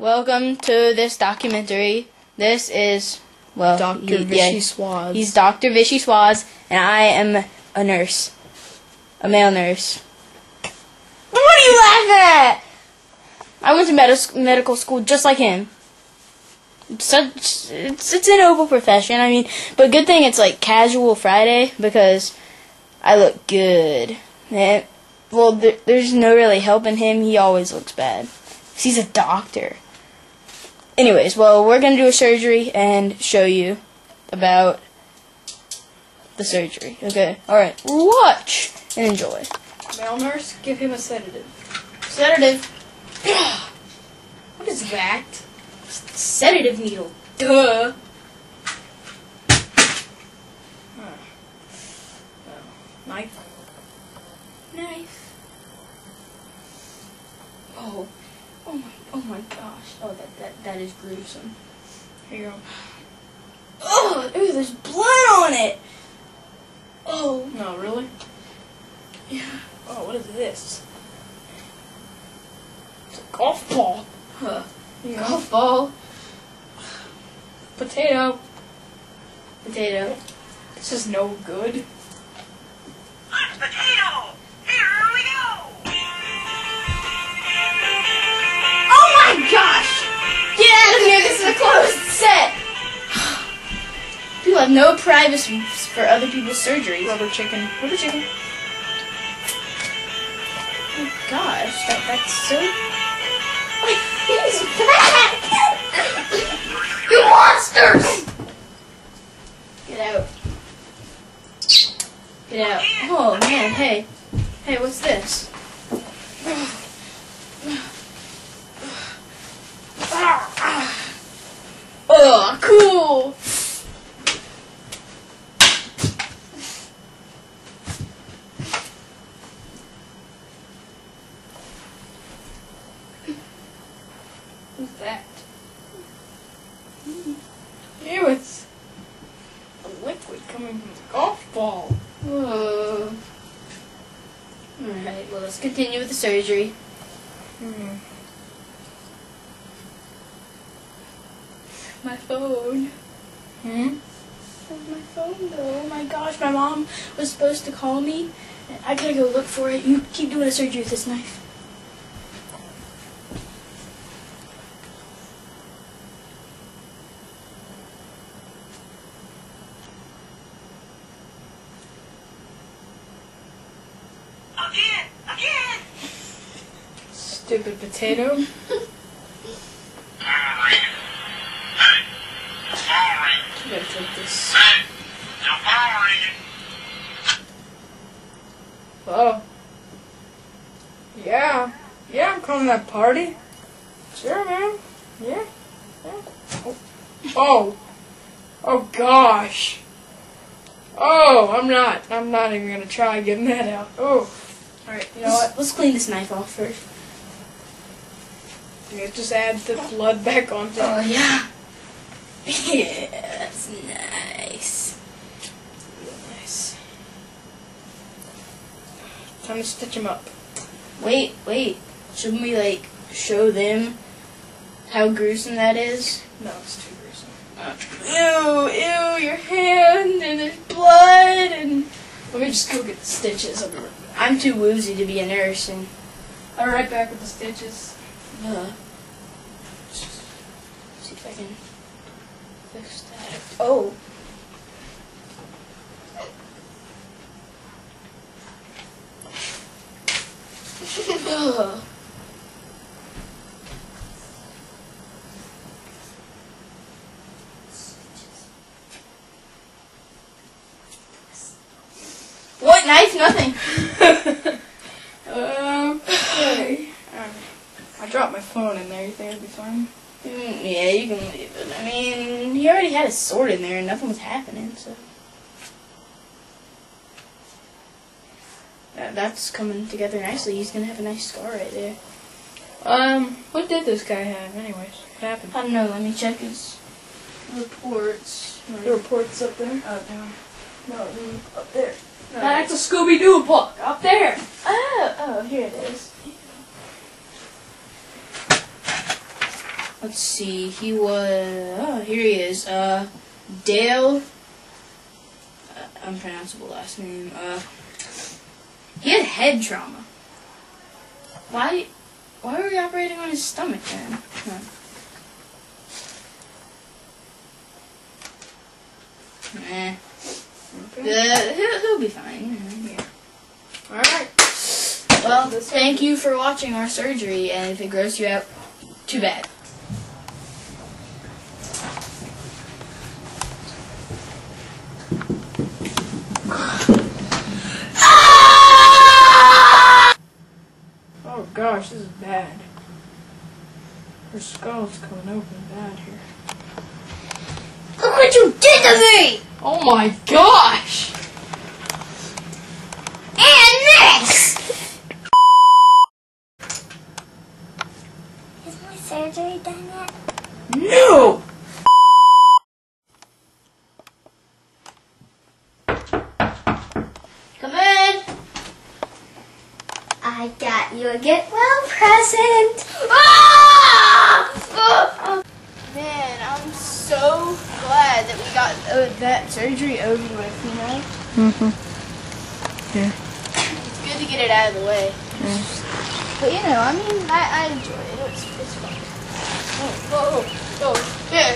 Welcome to this documentary. This is well, Dr. he- Vichy yeah, Swaz. He's Dr. Vishy Swaz, and I am a nurse, a male nurse. What are you laughing at? I went to med- medical school just like him. Such it's it's a noble profession. I mean, but good thing it's like casual Friday because I look good. And, well, there, there's no really helping him. He always looks bad. he's a doctor. Anyways, well, we're gonna do a surgery and show you about the surgery. Okay, alright. Watch and enjoy. Male nurse, give him a sedative. Sedative. What is that? Sedative needle. Duh. Knife. Knife. Oh. Oh my, oh my gosh. Oh, that, that, that is gruesome. Here you go. Oh, ew, there's blood on it. Oh, No, really? yeah. Oh, what is this? It's a golf ball. Huh. Here you go. Golf ball. Potato. Potato. This is no good. Hot potato! Closed set! People have no privacy for other people's surgeries. Rubber chicken. Rubber chicken. Oh my gosh, that, that's so. He's back! you monsters! Get out. Get out. Oh man, hey. Hey, what's this? Oh, cool! What's that? Ew, it's a liquid coming from the golf ball. Whoa. Alright, well, let's continue with the surgery. Hmm. My phone. Hmm? My phone go? Oh my gosh, my mom was supposed to call me. I gotta go look for it. You keep doing a surgery with this knife. Stupid potato. Gotta take this. Oh. Yeah. Yeah, I'm coming to that party. Sure, man. Yeah. Yeah. Oh. Oh. Oh, gosh. Oh, I'm not. I'm not even gonna try getting that out. Oh. Alright, you know what? Let's clean this knife off first. You just add the blood back onto Oh, yeah. Yeah, that's nice. Nice. Time to stitch him up. Wait, wait. Shouldn't we, like, show them how gruesome that is? No, it's too gruesome. Ew, ew, your hand, and there's blood, and Let me just go get the stitches. I'll be right back. I'm too woozy to be a nurse, and I'll be right back with the stitches. Uh, see if I can fix that. Oh. What knife? Nothing. okay. Um, I dropped my phone in there. You think it'd be fine? Mm, yeah, you can leave it. I mean, he already had his sword in there and nothing was happening, so. That, that's coming together nicely. He's gonna have a nice scar right there. Um, what did this guy have, anyways? What happened? I don't know, let me check his reports. The report's up there. Oh, down. No, up there. No, That's a Scooby Doo book. Up there. Oh, oh, here it is. Let's see. He was. Oh, here he is. Uh, Dale. Uh, unpronounceable last name. Uh, he had head trauma. Why? Why were we operating on his stomach then? Huh. Eh. The, he'll, he'll be fine. yeah. Alright. Well, thank you for watching our surgery, and if it grossed you out, too bad. Oh gosh, this is bad. Her skull's coming open bad here. Look what you did to me! Oh my gosh! And this! Is my surgery done yet? No! Come in! I got you a get well present. Ah! Man, I'm so glad that we got uh, that surgery over with, you know? Mm-hmm. Yeah. It's good to get it out of the way. Yeah. But you know, I mean, I, I enjoy it. It's, it's fun. Oh, whoa, whoa, whoa. Here,